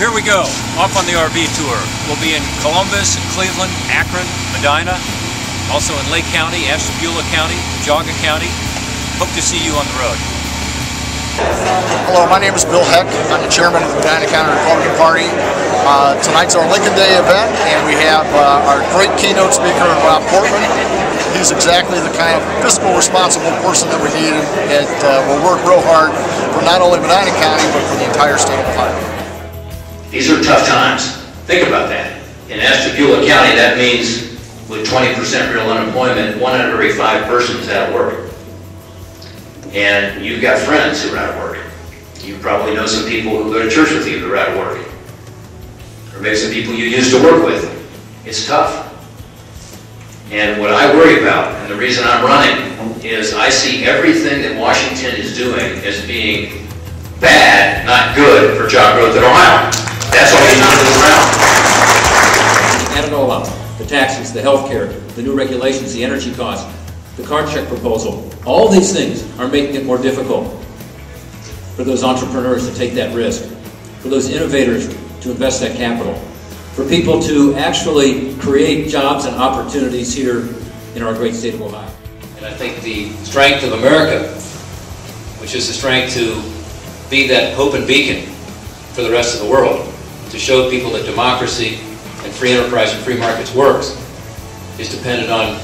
here we go, off on the RV tour. We'll be in Columbus, Cleveland, Akron, Medina, also in Lake County, Ashtabula County, Geauga County. Hope to see you on the road. Hello, my name is Bill Heck. I'm the chairman of the Medina County Republican Party. Uh, tonight's our Lincoln Day event, and we have uh, our great keynote speaker, Rob Portman. He's exactly the kind of fiscal responsible person that we need, and uh, will work real hard for not only Medina County, but for the entire state of Ohio. These are tough times. Think about that. In Ashtabula County, that means with 20% real unemployment, one out of every five persons out of work. And you've got friends who are out of work. You probably know some people who go to church with you who are out of work. Or maybe some people you used to work with. It's tough. And what I worry about, and the reason I'm running, is I see everything that Washington is doing as being bad, not good, for job growth in Ohio. That's why he's not around. Add it all up. The taxes, the health care, the new regulations, the energy costs, the card check proposal. All these things are making it more difficult for those entrepreneurs to take that risk, for those innovators to invest that capital, for people to actually create jobs and opportunities here in our great state of Ohio. And I think the strength of America, which is the strength to be that hope and beacon for the rest of the world, to show people that democracy and free enterprise and free markets works, is dependent on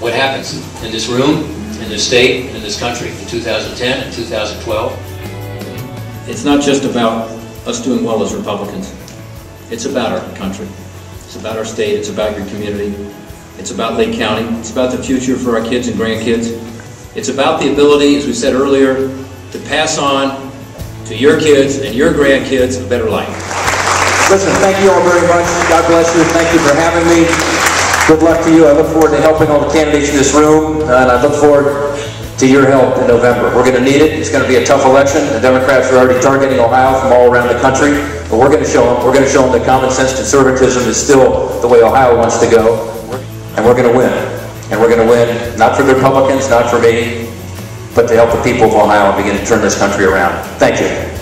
what happens in this room, in this state, and in this country in 2010 and 2012. It's not just about us doing well as Republicans. It's about our country. It's about our state. It's about your community. It's about Lake County. It's about the future for our kids and grandkids. It's about the ability, as we said earlier, to pass on to your kids and your grandkids a better life. Listen, thank you all very much. God bless you. Thank you for having me. Good luck to you. I look forward to helping all the candidates in this room, and I look forward to your help in November. We're going to need it. It's going to be a tough election. The Democrats are already targeting Ohio from all around the country, but we're going to show them. We're going to show them that common sense conservatism is still the way Ohio wants to go, and we're going to win. And we're going to win not for the Republicans, not for me, but to help the people of Ohio begin to turn this country around. Thank you.